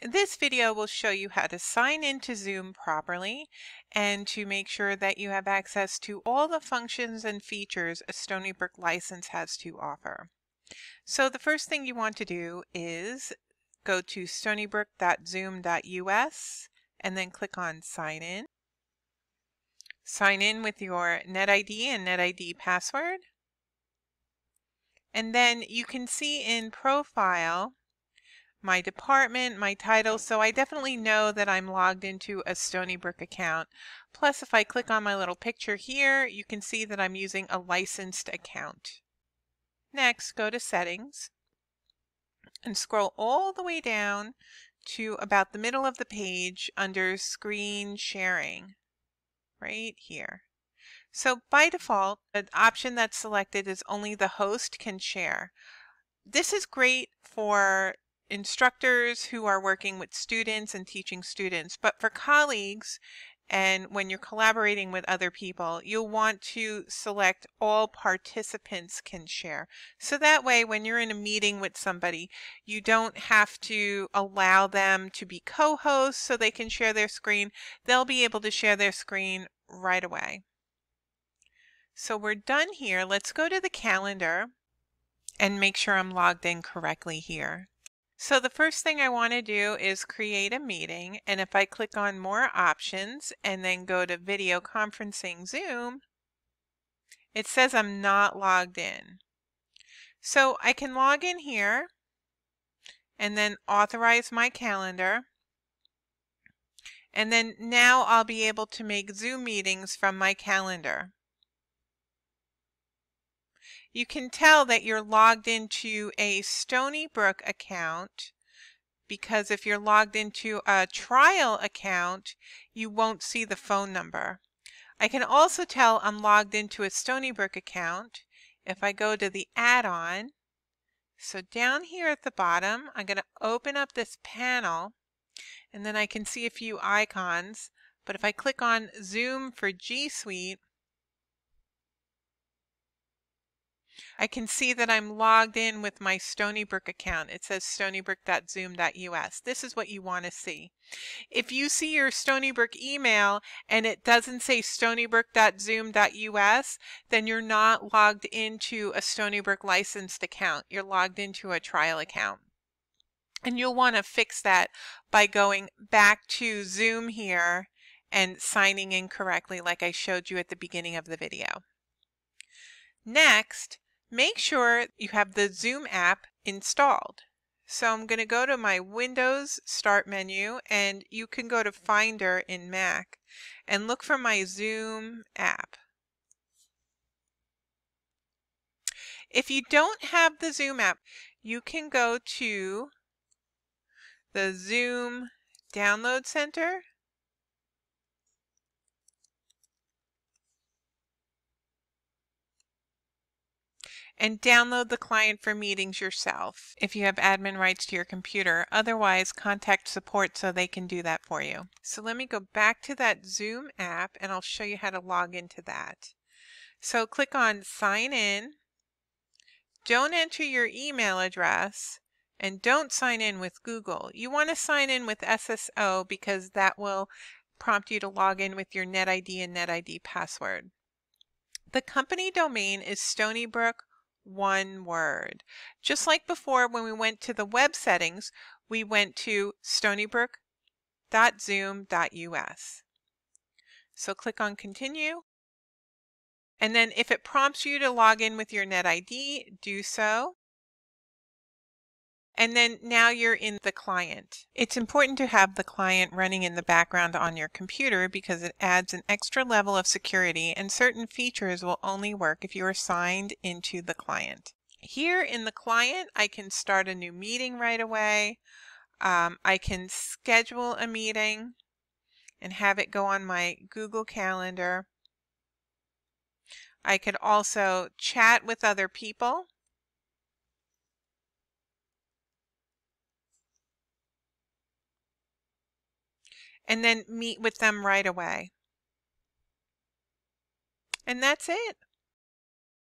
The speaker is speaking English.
This video will show you how to sign into Zoom properly and to make sure that you have access to all the functions and features a Stony Brook license has to offer. So the first thing you want to do is go to stonybrook.zoom.us and then click on sign in. Sign in with your NetID and NetID password. And then you can see in profile my department, my title. So I definitely know that I'm logged into a Stony Brook account. Plus, if I click on my little picture here, you can see that I'm using a licensed account. Next, go to settings and scroll all the way down to about the middle of the page under screen sharing right here. So by default, the option that's selected is only the host can share. This is great for instructors who are working with students and teaching students, but for colleagues and when you're collaborating with other people, you'll want to select all participants can share. So that way, when you're in a meeting with somebody, you don't have to allow them to be co-hosts so they can share their screen. They'll be able to share their screen right away. So we're done here. Let's go to the calendar and make sure I'm logged in correctly here. So the first thing I want to do is create a meeting and if I click on more options and then go to video conferencing Zoom, it says I'm not logged in. So I can log in here and then authorize my calendar. And then now I'll be able to make Zoom meetings from my calendar you can tell that you're logged into a Stony Brook account because if you're logged into a trial account, you won't see the phone number. I can also tell I'm logged into a Stony Brook account if I go to the add-on. So down here at the bottom, I'm going to open up this panel and then I can see a few icons. But if I click on Zoom for G Suite, I can see that I'm logged in with my Stony Brook account. It says stonybrook.zoom.us. This is what you want to see. If you see your Stony Brook email and it doesn't say stonybrook.zoom.us, then you're not logged into a Stony Brook licensed account. You're logged into a trial account. And you'll want to fix that by going back to Zoom here and signing in correctly like I showed you at the beginning of the video. Next, Make sure you have the Zoom app installed. So I'm going to go to my Windows Start menu and you can go to Finder in Mac and look for my Zoom app. If you don't have the Zoom app, you can go to the Zoom Download Center and download the client for meetings yourself if you have admin rights to your computer. Otherwise, contact support so they can do that for you. So let me go back to that Zoom app and I'll show you how to log into that. So click on sign in. Don't enter your email address and don't sign in with Google. You want to sign in with SSO because that will prompt you to log in with your NetID and NetID password. The company domain is Stonybrook one word. Just like before when we went to the web settings, we went to stonybrook.zoom.us. So click on continue. And then if it prompts you to log in with your NetID, do so and then now you're in the client. It's important to have the client running in the background on your computer because it adds an extra level of security and certain features will only work if you are signed into the client. Here in the client, I can start a new meeting right away. Um, I can schedule a meeting and have it go on my Google Calendar. I could also chat with other people and then meet with them right away. And that's it.